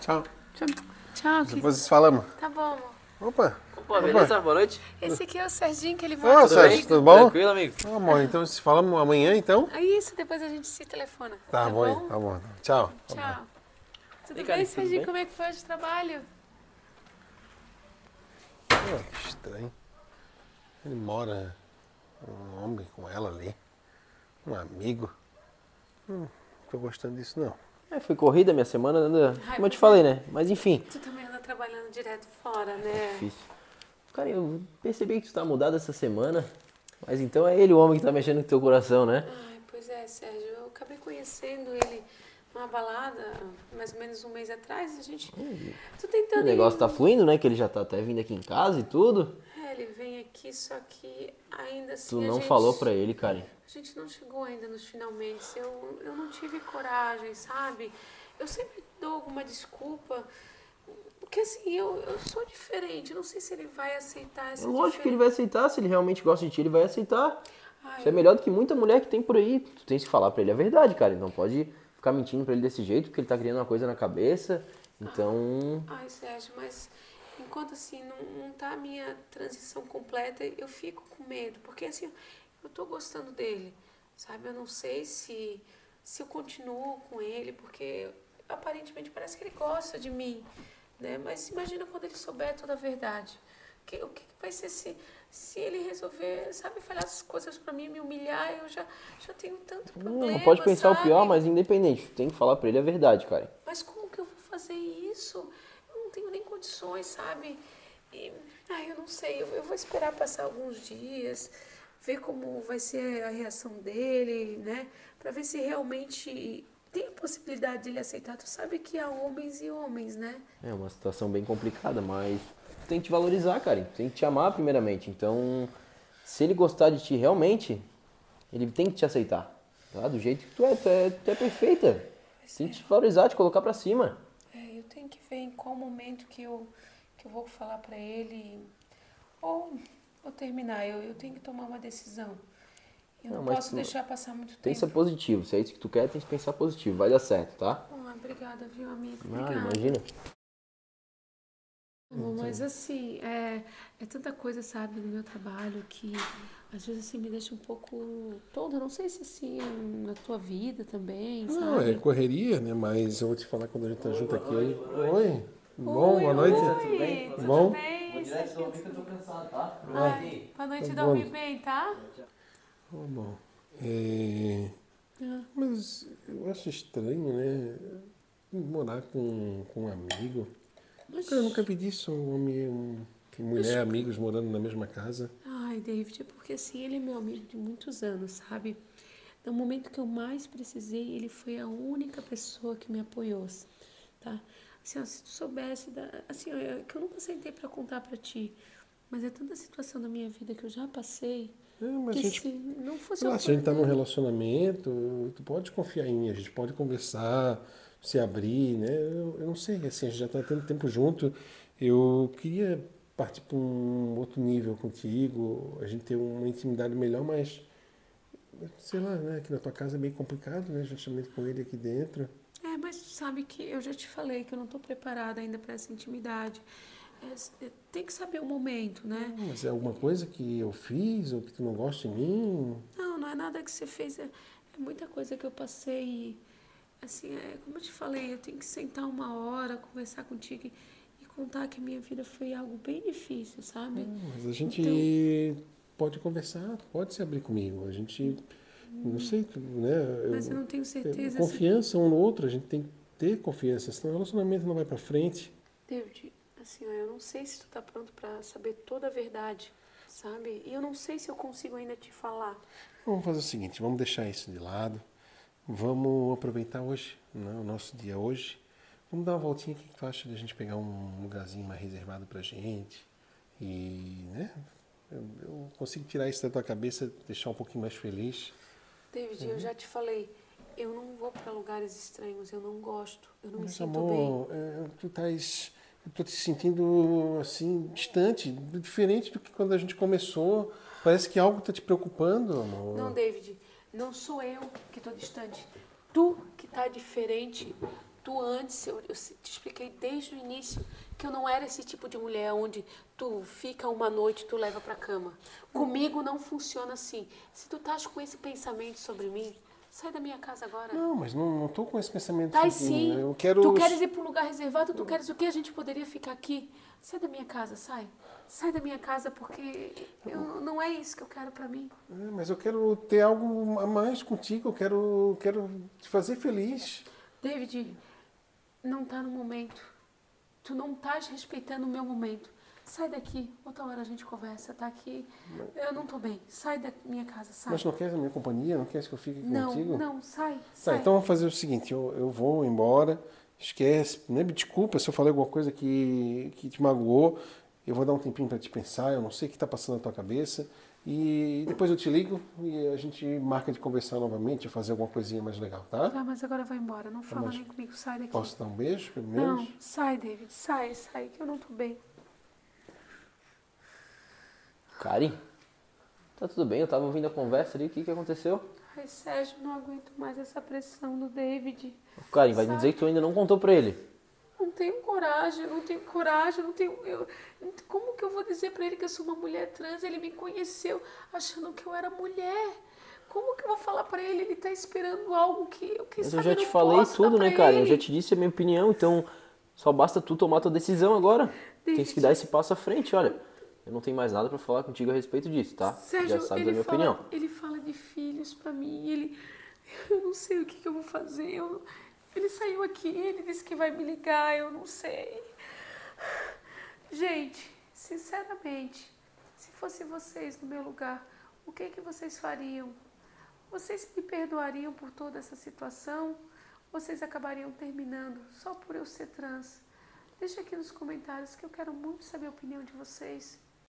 Tchau. Tchau. Tchau, que... Depois se falamos. Tá bom, amor. Opa. Pô, beleza? Boa noite. Esse aqui é o Serginho, que ele Ô, mora Sérgio, comigo. tudo bom? Tranquilo, amigo? Ah, amor, então se falamos amanhã, então? É isso, depois a gente se telefona. Tá, bom, tá bom. Tchau. Tchau. Tudo Vem bem, cá, tudo Serginho? bem? Como é que foi hoje o trabalho? Pô, que estranho. Ele mora um homem com ela ali. Um amigo. Não tô gostando disso, não. É, foi corrida minha semana, anda, Ai, como eu te falei, né? Mas enfim. Tu também anda trabalhando direto fora, né? Difícil. Cara, eu percebi que tu tá mudado essa semana. Mas então é ele o homem que tá mexendo com teu coração, né? Ai, pois é, Sérgio. Eu acabei conhecendo ele numa balada, mais ou menos um mês atrás. A gente. Tô O tentando. negócio ir- tá fluindo, né? Que ele já tá até vindo aqui em casa e tudo. É, ele vem aqui, só que ainda assim. Tu não gente- falou pra ele, cara. A gente não chegou ainda nos finalmente. Eu, eu não tive coragem, sabe? Eu sempre dou alguma desculpa. Porque assim, eu, eu sou diferente. Eu não sei se ele vai aceitar essa Lógico que ele diferença. vai aceitar, se ele realmente gosta de ti, ele vai aceitar. Ai, Isso é melhor do que muita mulher que tem por aí. Tu tem que falar pra ele a verdade, cara. Ele não pode ficar mentindo pra ele desse jeito, porque ele tá criando uma coisa na cabeça. Então, Ai, Sérgio, mas enquanto assim não, não tá a minha transição completa, eu fico com medo. Porque assim, eu tô gostando dele, sabe? Eu não sei se, se eu continuo com ele, porque aparentemente parece que ele gosta de mim, né? Mas imagina quando ele souber toda a verdade. Que, o que vai ser se, se ele resolver, sabe, falar as coisas pra mim, me humilhar? Eu já, já tenho tanto problema, não pode pensar o sabe? pior, mas independente. Tem que falar pra ele a verdade, cara. Mas como que eu vou fazer isso? Eu não tenho nem condições, sabe? E, ai, eu não sei, eu, eu vou esperar passar alguns dias, ver como vai ser a reação dele, né? Pra ver se realmente tem a possibilidade de ele aceitar. Tu sabe que há homens e homens, né? É uma situação bem complicada, mas tu tem que te valorizar, cara. Tu tem que te amar primeiramente. Então, se ele gostar de ti realmente, ele tem que te aceitar. Tá? Do jeito que tu é, tu é, tu é perfeita. Tem que te valorizar, te colocar pra cima. É, eu tenho que ver em qual momento que eu, que eu vou falar pra ele. Ou, ou terminar. Eu, eu tenho que tomar uma decisão. Eu não, Não, posso tu- deixar passar muito Pensa tempo. positivo. Se é isso que tu quer, tem que pensar positivo. Vai dar certo, tá? Ah, obrigada, viu, amigo? Ah, Obrigada. imagina. Amor, Mas assim, é, é tanta coisa, sabe, no meu trabalho que às vezes assim me deixa um pouco toda. Não sei se assim é na tua vida também, Não, sabe? é correria, né? Mas eu vou te falar quando a gente tá junto aqui. Aí. Oi. Bom, Oi, boa noite. Oi, Tudo tudo bom? bem? Serginho? que eu tô cansado, tá? Ai, boa noite, Tá dorme bem, tá? Tá bom. É, Ah, Mas eu acho estranho, né? Morar com, com um amigo. Mas, Eu nunca vi disso, um homem, um, que mulher, amigos morando na mesma casa. ai, David, é porque assim, ele é meu amigo de muitos anos, sabe? No momento que eu mais precisei, ele foi a única pessoa que me apoiou, tá? Assim, ó, se tu soubesse, da, assim, ó, é que eu nunca sentei pra contar pra ti, mas é tanta situação da minha vida que eu já passei, É, mas que a gente, se não fosse lá, se a gente tá num relacionamento, tu pode confiar em mim, a gente pode conversar, se abrir, né? Eu, eu não sei, assim, a gente já tá tendo tempo junto. Eu queria partir para um outro nível contigo, a gente ter uma intimidade melhor, mas sei lá, né? Aqui na tua casa é meio complicado, né? Justamente com ele aqui dentro. É, mas sabe que eu já te falei que eu não tô preparada ainda pra essa intimidade. É, é, tem que saber o momento, né? Mas é alguma coisa que eu fiz ou que tu não gosta de mim? Não, não é nada que você fez. É, é muita coisa que eu passei. Assim, é, como eu te falei, eu tenho que sentar uma hora, conversar contigo e, e contar que a minha vida foi algo bem difícil, sabe? Mas a gente Então- pode conversar, pode se abrir comigo. A gente, não sei, né? eu- Mas eu não tenho é, certeza. se- confiança um no outro, a gente tem que ter confiança, senão o relacionamento não vai pra frente. David, assim, eu não sei se tu tá pronto pra saber toda a verdade, sabe? E eu não sei se eu consigo ainda te falar. Vamos fazer o seguinte, vamos deixar isso de lado. Vamos aproveitar hoje, né, o nosso dia hoje. Vamos dar uma voltinha. O que tu acha de a gente pegar um lugarzinho mais reservado pra gente? E, né? Eu, eu consigo tirar isso da tua cabeça, deixar um pouquinho mais feliz. David, Uhum. eu já te falei, eu não vou pra lugares estranhos, eu não gosto, eu não me Mas, sinto bem. amor, é, tu estás. Eu tô te sentindo assim, distante, diferente do que quando a gente começou. Parece que algo tá te preocupando, amor. Não, David, não sou eu que tô distante. Tu que tá diferente. Tu antes, eu, eu te expliquei desde o início que eu não era esse tipo de mulher onde tu fica uma noite tu leva pra cama. Comigo não funciona assim. Se tu estás com esse pensamento sobre mim, sai da minha casa agora. Não, mas não, não tô com esse pensamento. Tá, sim. Eu quero. Tu queres ir para um lugar reservado, tu queres o que? A gente poderia ficar aqui. Sai da minha casa, sai. Sai da minha casa porque eu, não é isso que eu quero para mim. É, mas eu quero ter algo a mais contigo. Eu quero, quero te fazer feliz. David, não tá no momento. Tu não estás respeitando o meu momento. Sai daqui, outra hora a gente conversa, tá aqui. Eu não tô bem. Sai da minha casa, sai. Mas não queres a minha companhia? Não queres que eu fique não, contigo? Não, sai, Tá, sai. então vamos fazer o seguinte, eu, eu vou embora, esquece, né? Me desculpa se eu falei alguma coisa que, que te magoou. Eu vou dar um tempinho para te pensar, eu não sei o que está passando na tua cabeça. E depois eu te ligo e a gente marca de conversar novamente, fazer alguma coisinha mais legal, tá? Tá, mas agora vai embora. Não fala mas nem comigo, sai daqui. Posso dar um beijo, pelo menos? Não, sai, David, sai, sai, que eu não tô bem. Karen, tá tudo bem? Eu tava ouvindo a conversa ali, o que que aconteceu? Ai, Sérgio, não aguento mais essa pressão do David. Karen, vai me dizer que tu ainda não contou pra ele. Não tenho coragem, não tenho coragem, não tenho. Eu, como que eu vou dizer pra ele que eu sou uma mulher trans? Ele me conheceu achando que eu era mulher. Como que eu vou falar pra ele? Ele tá esperando algo que eu que Mas eu já te falei tudo, né, pra Karen? Eu ele. já te disse a minha opinião, então só basta tu tomar tua decisão agora. Tens que dar esse passo à frente, olha. Eu não tenho mais nada pra falar contigo a respeito disso, tá? Sérgio, já sabe ele da minha fala, opinião. Ele filhos pra mim, ele. Eu não sei o que, que eu vou fazer. eu- ele saiu aqui, ele disse que vai me ligar, eu não sei. Gente, sinceramente, se fosse vocês no meu lugar, o que, que vocês fariam? Vocês me perdoariam por toda essa situação? Vocês acabariam terminando só por eu ser trans? Deixa aqui nos comentários que eu quero muito saber a opinião de vocês.